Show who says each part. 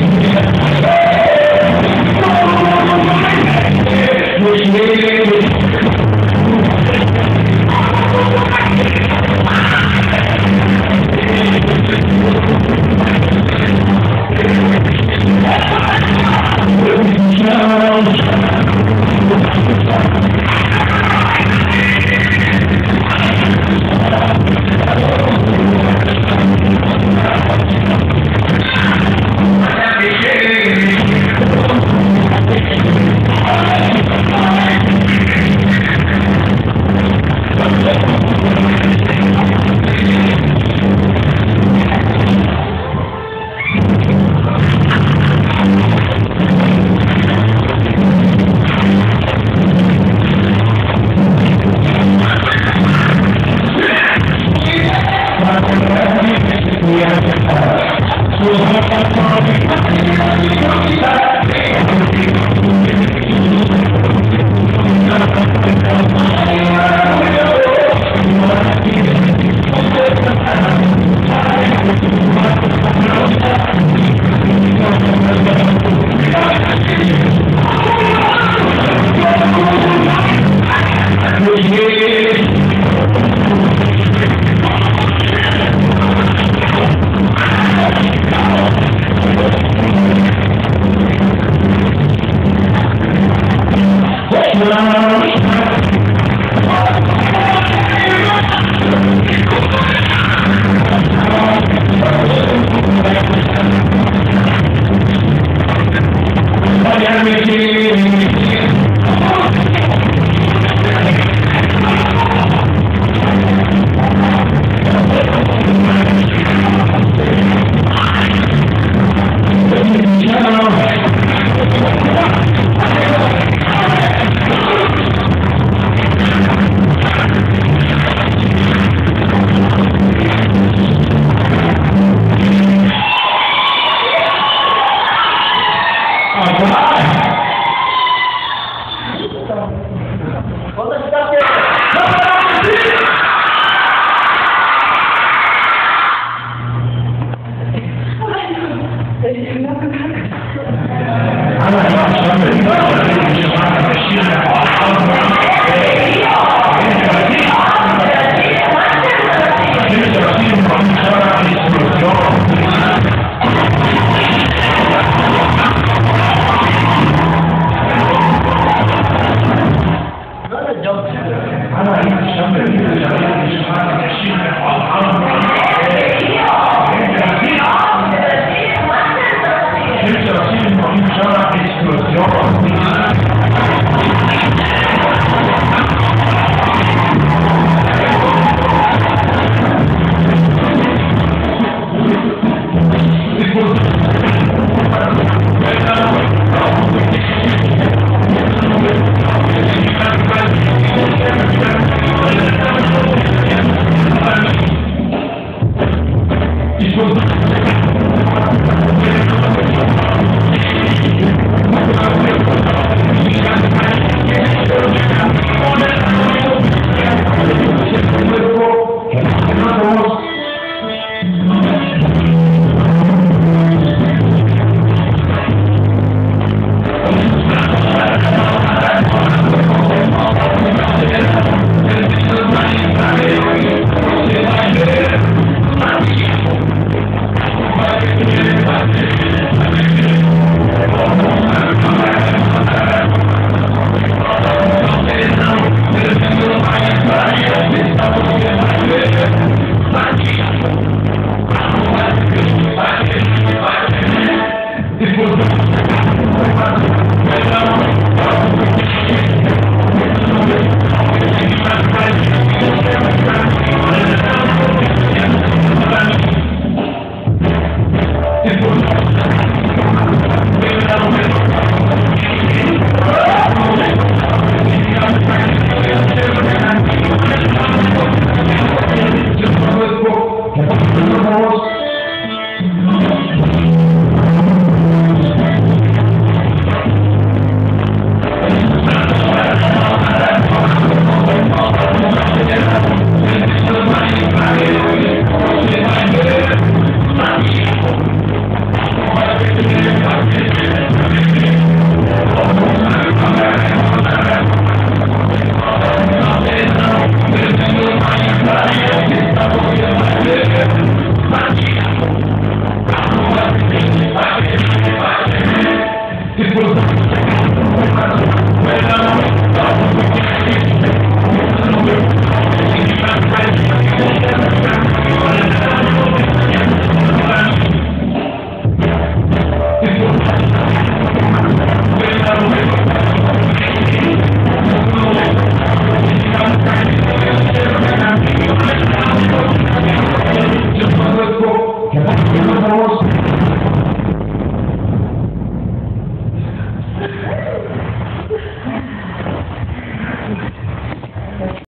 Speaker 1: thank Hey!